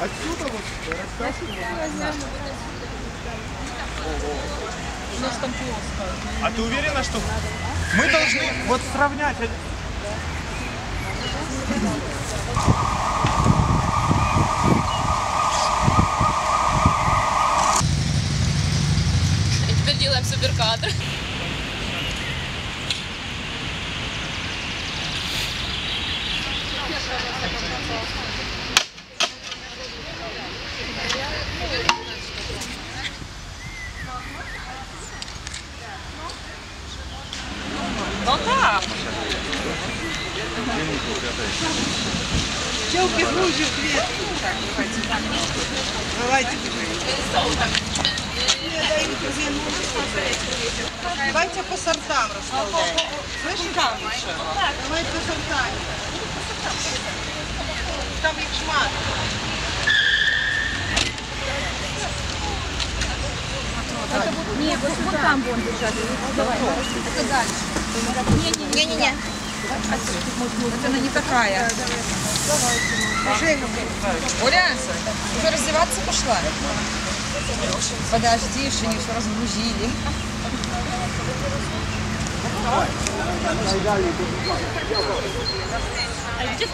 Отсюда вот А ты уверена, что мы должны вот сравнять? Делаем суперкадр. Ну так. Челки хуже в клетку. Давайте. Давайте по сортам расставляем. Слышите? Давайте по сортам. Там их шмат. Не, вот, вот там вон лежат. Давай. Это дальше. Не-не-не. Вот она не такая. Оля, уже раздеваться пошла? Подожди, еще не все разгрузили. Gdzie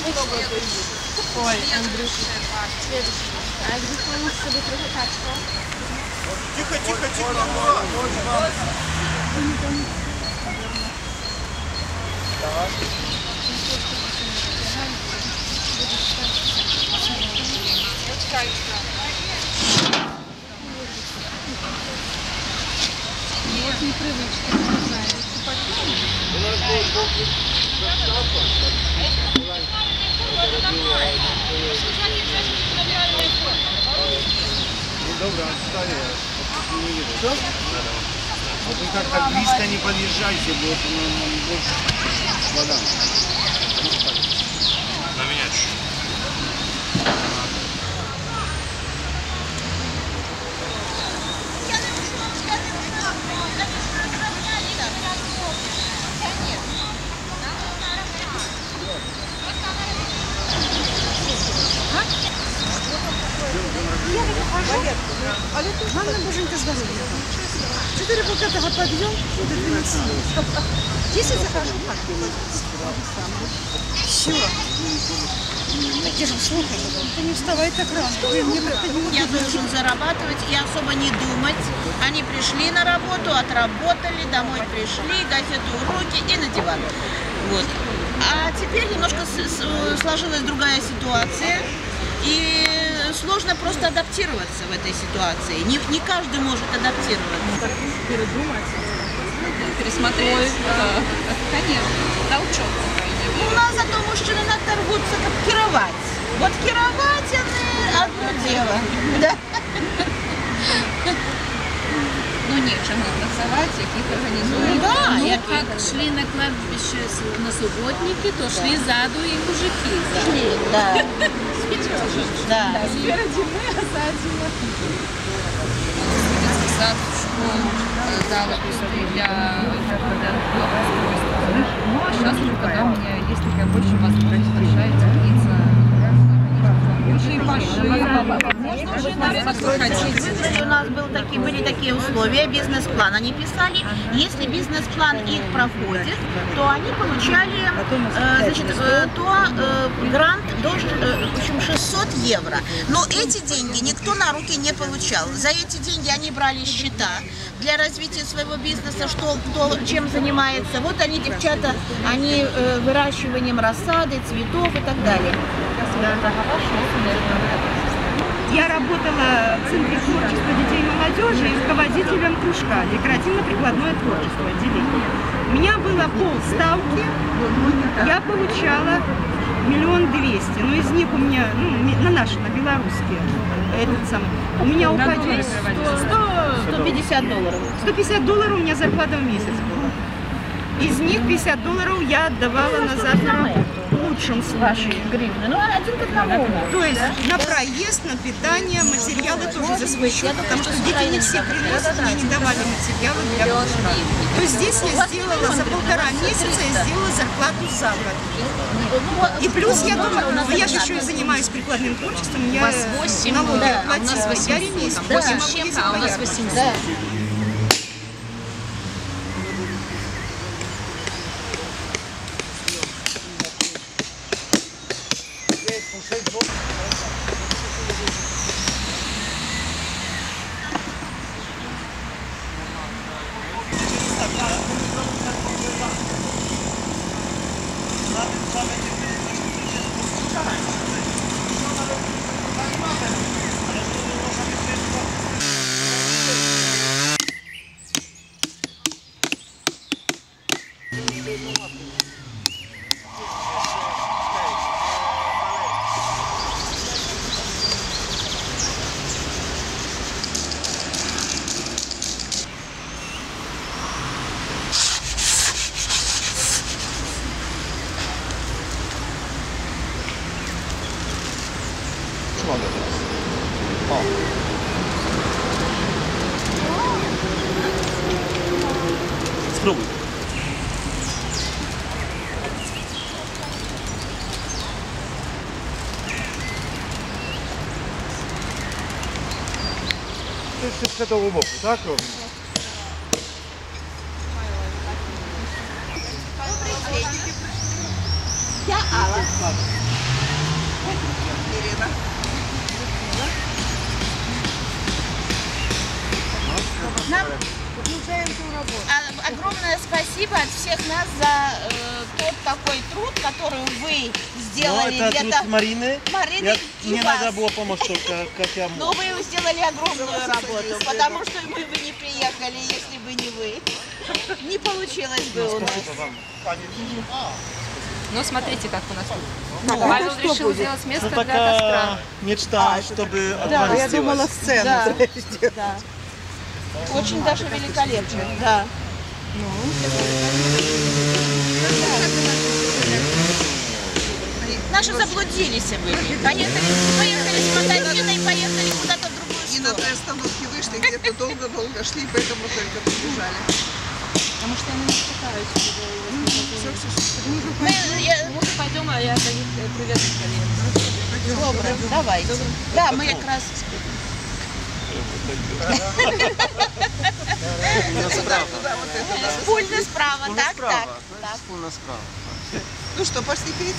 to? Ja gdzie wiesz tak spójrz, gdzie brakuje tej pasty? Tu, tu. Тихо, тихо, тихо. Вот вы как так близко не подъезжайте, будет ну, больше вода. На меня чуть-чуть. Але тут Ганна Боженька здоровья. Четыре букета до 12. Если захожу, все. Так я же слухай, ты не вставай так рано. Я должен зарабатывать и особо не думать. Они пришли на работу, отработали, домой пришли, газету в руки и на диван. Вот. А теперь немножко сложилась другая ситуация. И сложно просто адаптироваться в этой ситуации. Не, не каждый может адаптироваться Пересмотреть. Конечно. Толчок. Ну, у нас зато мужчины надо как кировать. Вот кировать это одно дело. Да. Ну нічого працювати, яких організують. Да, Ну, я как шли на кладбище с- на субботники, то шли ззаду і мужики. Шли, да. Да. Детский сад, в школу, э, дала кусты для сейчас когда у меня есть такая больше возможность, большая теплица, уже и хотите. У нас был такие, были такие условия, бизнес-план они писали. Если бизнес-план их проходит, то они получали, э, значит, э, то э, грант должен, э, в общем, 600 евро. Но эти деньги никто на руки не получал. За эти деньги они брали счета для развития своего бизнеса, что кто чем занимается. Вот они, девчата, они э, выращиванием рассады, цветов и так далее. Я работала в Центре творчества детей и молодежи руководителем кружка декоративно-прикладное творчество отделение. У меня было полставки, я получала миллион двести, но из них у меня, ну, на наши, на белорусские, этот самый, у меня уходили 100, 150 долларов. 150 долларов у меня зарплата в месяц была. Из них 50 долларов я отдавала назад на работу. В лучшем случае. Гривны. Ну, один к одному. То есть на проезд, на питание, материалы тоже за свой счет, потому что дети не все приносят, мне не давали материалы для кружка. То есть здесь я сделала за полтора месяца, я сделала зарплату за год. И плюс я думаю, ну, я же еще и занимаюсь прикладным творчеством, я налоги оплатила, я ремесленник, я могу ездить по ярмаркам. Спробуй. Це ще того боку, так робимо? Я Алла. Нам А, огромное спасибо от всех нас за э, тот такой труд, который вы Ну, сделали это для труд Марины. Марины Я- Мне вас. надо было помочь только, как я Но мог. вы сделали огромную работу, потому что мы бы не приехали, если бы не вы. Не получилось бы у нас. Ну, смотрите, как у нас тут. Павел решил сделать Ну, место для такая костра. мечта, чтобы Да, я думала сцену. Да. Да. Очень даже великолепно. Да. Наши заблудились были. Поехали, поехали с Мотовиной, поехали куда-то в другую И на сторону. той остановке вышли, где-то долго-долго шли, поэтому только побежали. Потому что они не спускаются. Мы, я- Пойдем, а я привет. Добре, давайте. Да, мы как раз... Спульно справа, так, так. так. Ну что, пошли петь?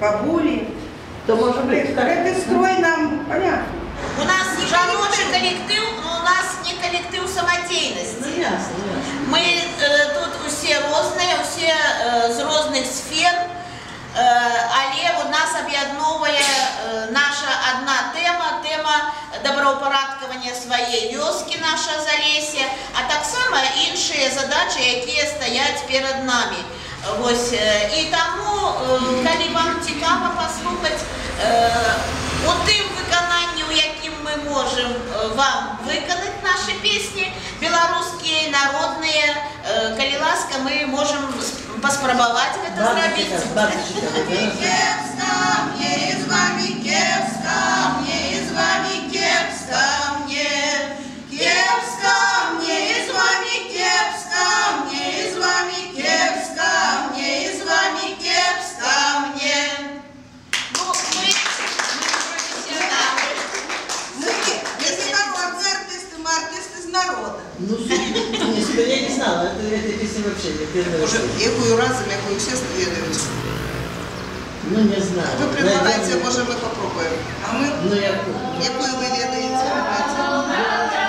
бабули. То может быть, это строй нам понятно. У нас хороший коллектив, но у нас не коллектив самодеятельности. Ну ясно, ясно. Ми е, тут усі різні, усі е, з різних сфер, е, але у нас об'єднує е, наша одна тема, тема доброупорядкування своєї вёски, наша Залесія, а так само інші задачі, які стоять перед нами. Ось, е, і тому, е, коли вам цікаво послухати, е, у тим виконанні, у яким ми можемо е, вам виконати наші пісні, білоруські, народні, е, коли ласка, ми можемо с- поспробувати це зробити. Уже якую разом, якую все следуют. Ну, не знаю. Вы предлагаете, Наверное, может, мы попробуем. А мы, Ну, я... якую вы ведаете, ребята?